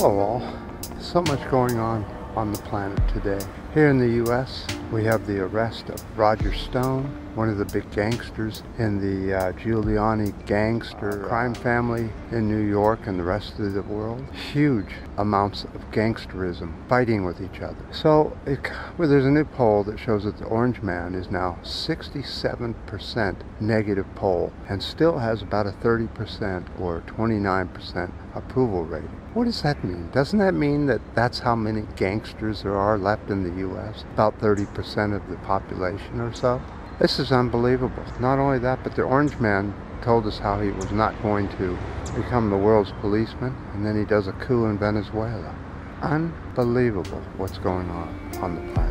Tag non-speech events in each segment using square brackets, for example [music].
Hello all. So much going on on the planet today. Here in the US, we have the arrest of Roger Stone, one of the big gangsters in the uh, Giuliani gangster crime family in New York and the rest of the world. Huge amounts of gangsterism fighting with each other. So it, well, there's a new poll that shows that the Orange Man is now 67% negative poll and still has about a 30% or 29% approval rating. What does that mean? Doesn't that mean that that's how many gangsters there are left in the U.S.? About 30% of the population or so? This is unbelievable. Not only that, but the Orange Man told us how he was not going to become the world's policeman, and then he does a coup in Venezuela. Unbelievable what's going on on the planet.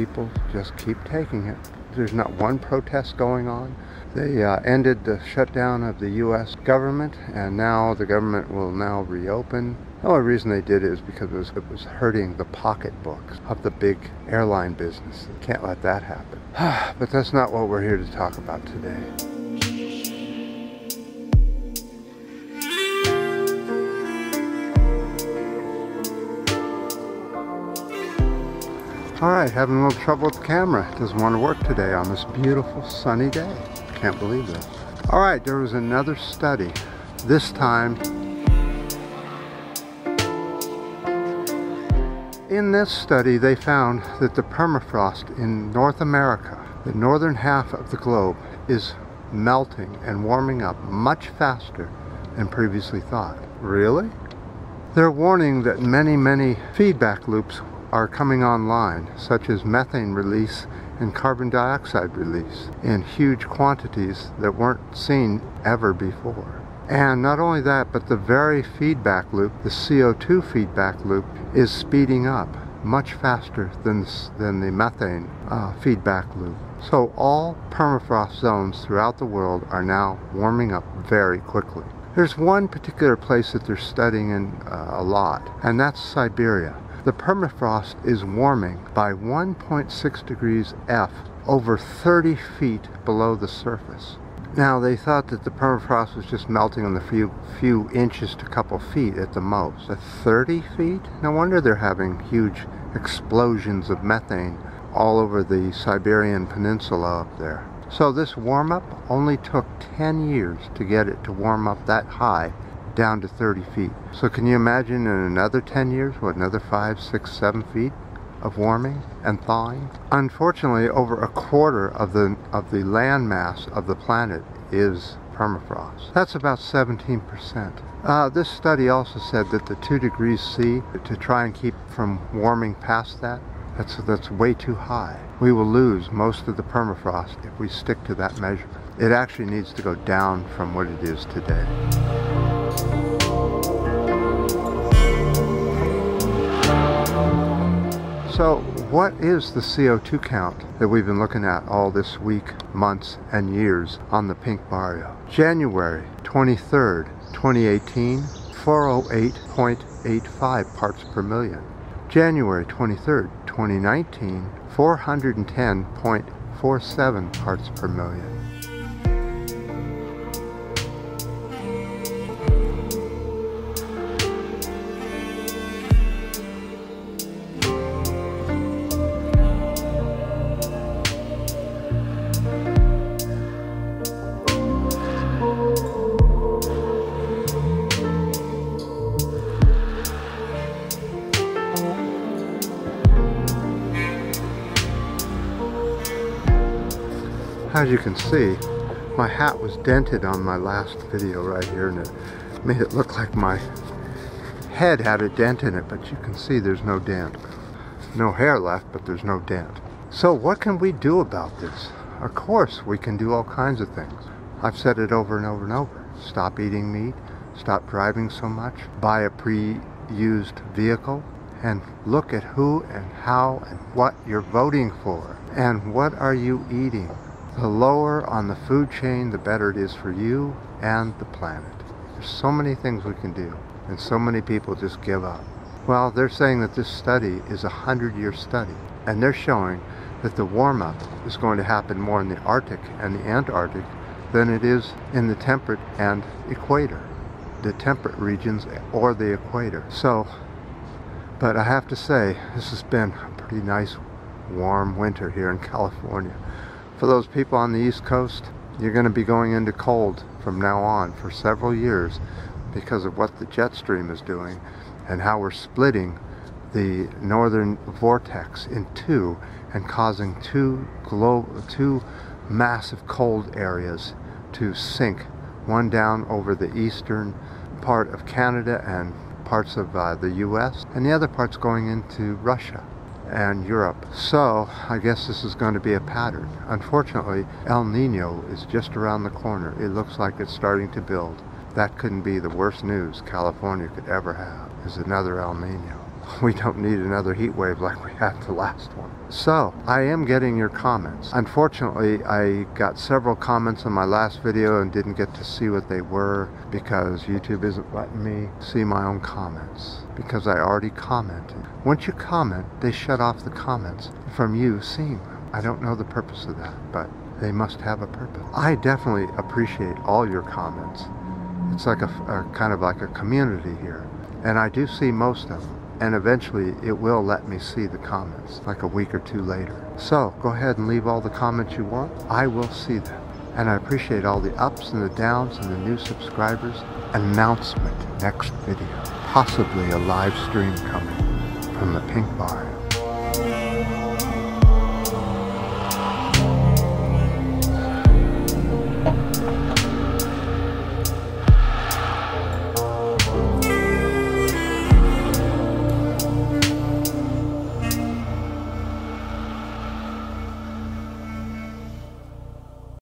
People just keep taking it. There's not one protest going on. They uh, ended the shutdown of the U.S. government, and now the government will now reopen. The only reason they did it is because it was, it was hurting the pocketbooks of the big airline business. Can't let that happen. [sighs] but that's not what we're here to talk about today. All right, having a little trouble with the camera. Doesn't want to work today on this beautiful sunny day. Can't believe this. All right, there was another study. This time, in this study, they found that the permafrost in North America, the northern half of the globe, is melting and warming up much faster than previously thought. Really? They're warning that many, many feedback loops are coming online, such as methane release and carbon dioxide release in huge quantities that weren't seen ever before. And not only that, but the very feedback loop, the CO2 feedback loop, is speeding up much faster than, than the methane uh, feedback loop. So all permafrost zones throughout the world are now warming up very quickly. There's one particular place that they're studying in, uh, a lot, and that's Siberia. The permafrost is warming by 1.6 degrees F over 30 feet below the surface. Now they thought that the permafrost was just melting on the few few inches to a couple feet at the most. At 30 feet? No wonder they're having huge explosions of methane all over the Siberian peninsula up there. So this warm up only took 10 years to get it to warm up that high down to 30 feet. So can you imagine in another 10 years, what, another 5, 6, 7 feet of warming and thawing? Unfortunately, over a quarter of the, of the land mass of the planet is permafrost. That's about 17%. Uh, this study also said that the 2 degrees C, to try and keep from warming past that, that's, that's way too high. We will lose most of the permafrost if we stick to that measurement. It actually needs to go down from what it is today. So what is the CO2 count that we've been looking at all this week, months, and years on the Pink Barrio? January 23rd, 2018, 408.85 parts per million. January 23rd, 2019, 410.47 parts per million. As you can see, my hat was dented on my last video right here and it made it look like my head had a dent in it, but you can see there's no dent. No hair left, but there's no dent. So what can we do about this? Of course, we can do all kinds of things. I've said it over and over and over. Stop eating meat, stop driving so much, buy a pre-used vehicle, and look at who and how and what you're voting for. And what are you eating? The lower on the food chain, the better it is for you and the planet. There's so many things we can do, and so many people just give up. Well, they're saying that this study is a hundred year study, and they're showing that the warm up is going to happen more in the Arctic and the Antarctic than it is in the temperate and equator, the temperate regions or the equator. So, but I have to say, this has been a pretty nice warm winter here in California. For those people on the East Coast, you're going to be going into cold from now on for several years because of what the jet stream is doing and how we're splitting the northern vortex in two and causing two glo two massive cold areas to sink one down over the eastern part of Canada and parts of uh, the US and the other parts going into Russia and Europe. So I guess this is going to be a pattern. Unfortunately, El Nino is just around the corner. It looks like it's starting to build. That couldn't be the worst news California could ever have, is another El Nino. [laughs] We don't need another heat wave like we had the last one. So, I am getting your comments. Unfortunately, I got several comments on my last video and didn't get to see what they were because YouTube isn't letting me see my own comments because I already commented. Once you comment, they shut off the comments from you seeing them. I don't know the purpose of that, but they must have a purpose. I definitely appreciate all your comments. It's like a, a kind of like a community here, and I do see most of them and eventually it will let me see the comments like a week or two later. So go ahead and leave all the comments you want. I will see them. And I appreciate all the ups and the downs and the new subscribers. Announcement next video. Possibly a live stream coming from the Pink Barn.